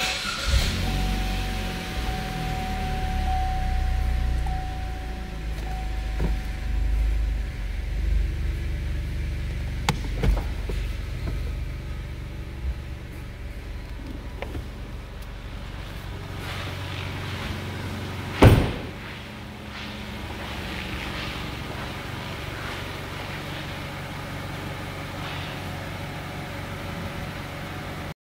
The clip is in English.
you